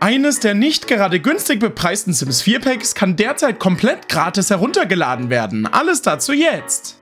Eines der nicht gerade günstig bepreisten Sims 4 Packs kann derzeit komplett gratis heruntergeladen werden. Alles dazu jetzt!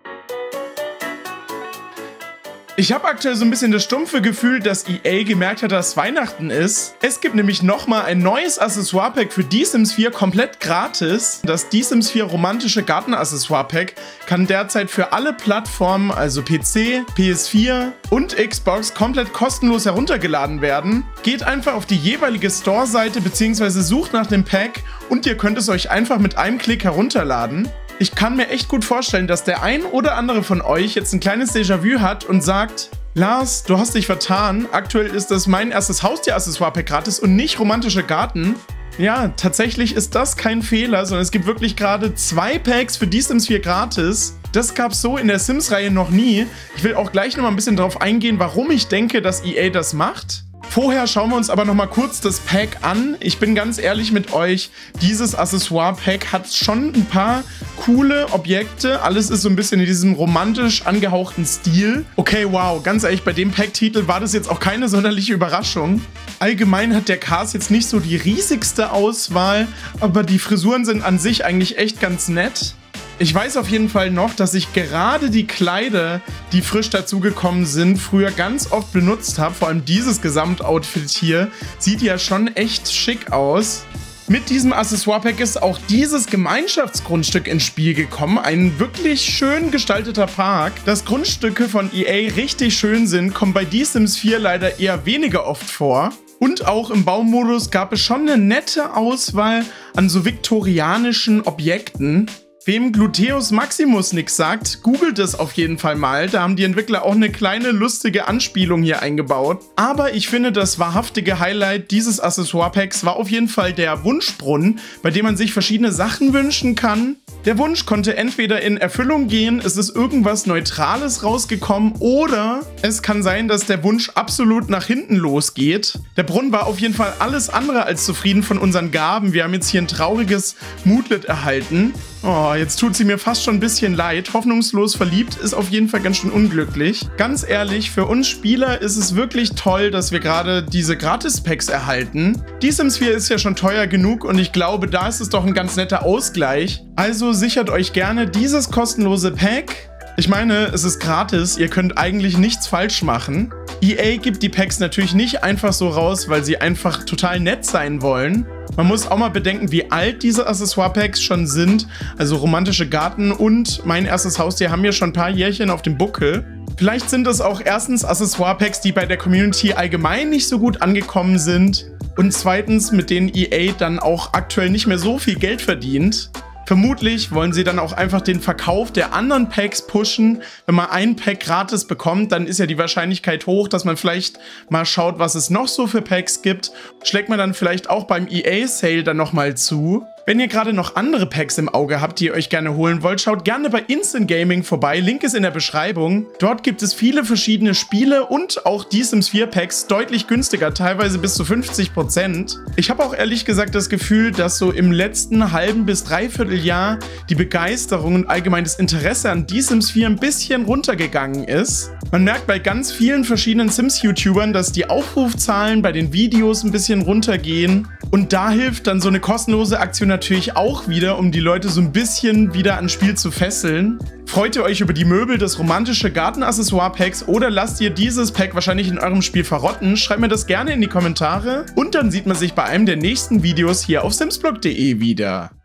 Ich habe aktuell so ein bisschen das stumpfe Gefühl, dass EA gemerkt hat, dass Weihnachten ist. Es gibt nämlich nochmal ein neues Accessoire-Pack für The Sims 4 komplett gratis. Das The Sims 4 romantische Garten-Accessoire-Pack kann derzeit für alle Plattformen, also PC, PS4 und Xbox, komplett kostenlos heruntergeladen werden. Geht einfach auf die jeweilige Store-Seite bzw. sucht nach dem Pack und ihr könnt es euch einfach mit einem Klick herunterladen. Ich kann mir echt gut vorstellen, dass der ein oder andere von euch jetzt ein kleines Déjà-vu hat und sagt, Lars, du hast dich vertan. Aktuell ist das mein erstes Haustier-Accessoire-Pack gratis und nicht romantische Garten. Ja, tatsächlich ist das kein Fehler, sondern es gibt wirklich gerade zwei Packs für die Sims 4 gratis. Das gab es so in der Sims-Reihe noch nie. Ich will auch gleich nochmal ein bisschen darauf eingehen, warum ich denke, dass EA das macht. Vorher schauen wir uns aber noch mal kurz das Pack an. Ich bin ganz ehrlich mit euch, dieses Accessoire-Pack hat schon ein paar coole Objekte. Alles ist so ein bisschen in diesem romantisch angehauchten Stil. Okay, wow, ganz ehrlich, bei dem Pack-Titel war das jetzt auch keine sonderliche Überraschung. Allgemein hat der Cast jetzt nicht so die riesigste Auswahl, aber die Frisuren sind an sich eigentlich echt ganz nett. Ich weiß auf jeden Fall noch, dass ich gerade die Kleider, die frisch dazugekommen sind, früher ganz oft benutzt habe. Vor allem dieses Gesamtoutfit hier sieht ja schon echt schick aus. Mit diesem Accessoire-Pack ist auch dieses Gemeinschaftsgrundstück ins Spiel gekommen. Ein wirklich schön gestalteter Park. Dass Grundstücke von EA richtig schön sind, kommt bei The Sims 4 leider eher weniger oft vor. Und auch im Baumodus gab es schon eine nette Auswahl an so viktorianischen Objekten. Wem Gluteus Maximus nichts sagt, googelt es auf jeden Fall mal. Da haben die Entwickler auch eine kleine lustige Anspielung hier eingebaut. Aber ich finde, das wahrhaftige Highlight dieses Accessoire-Packs war auf jeden Fall der Wunschbrunnen, bei dem man sich verschiedene Sachen wünschen kann. Der Wunsch konnte entweder in Erfüllung gehen, es ist irgendwas Neutrales rausgekommen, oder es kann sein, dass der Wunsch absolut nach hinten losgeht. Der Brunnen war auf jeden Fall alles andere als zufrieden von unseren Gaben. Wir haben jetzt hier ein trauriges Moodlet erhalten. Oh, jetzt tut sie mir fast schon ein bisschen leid. Hoffnungslos verliebt ist auf jeden Fall ganz schön unglücklich. Ganz ehrlich, für uns Spieler ist es wirklich toll, dass wir gerade diese Gratis-Packs erhalten. Die Sims 4 ist ja schon teuer genug und ich glaube, da ist es doch ein ganz netter Ausgleich. Also sichert euch gerne dieses kostenlose Pack. Ich meine, es ist gratis, ihr könnt eigentlich nichts falsch machen. EA gibt die Packs natürlich nicht einfach so raus, weil sie einfach total nett sein wollen. Man muss auch mal bedenken, wie alt diese Accessoire-Packs schon sind. Also romantische Garten und mein erstes Haustier haben ja schon ein paar Jährchen auf dem Buckel. Vielleicht sind es auch erstens Accessoire-Packs, die bei der Community allgemein nicht so gut angekommen sind. Und zweitens, mit denen EA dann auch aktuell nicht mehr so viel Geld verdient. Vermutlich wollen sie dann auch einfach den Verkauf der anderen Packs pushen. Wenn man ein Pack gratis bekommt, dann ist ja die Wahrscheinlichkeit hoch, dass man vielleicht mal schaut, was es noch so für Packs gibt. Schlägt man dann vielleicht auch beim EA-Sale dann nochmal zu. Wenn ihr gerade noch andere Packs im Auge habt, die ihr euch gerne holen wollt, schaut gerne bei Instant Gaming vorbei. Link ist in der Beschreibung. Dort gibt es viele verschiedene Spiele und auch die Sims 4 Packs deutlich günstiger, teilweise bis zu 50%. Ich habe auch ehrlich gesagt das Gefühl, dass so im letzten halben bis dreiviertel Jahr die Begeisterung und allgemein das Interesse an die Sims 4 ein bisschen runtergegangen ist. Man merkt bei ganz vielen verschiedenen Sims-YouTubern, dass die Aufrufzahlen bei den Videos ein bisschen runtergehen. Und da hilft dann so eine kostenlose Aktion natürlich auch wieder, um die Leute so ein bisschen wieder ans Spiel zu fesseln. Freut ihr euch über die Möbel des romantische Gartenaccessoire-Packs oder lasst ihr dieses Pack wahrscheinlich in eurem Spiel verrotten? Schreibt mir das gerne in die Kommentare und dann sieht man sich bei einem der nächsten Videos hier auf simsblog.de wieder.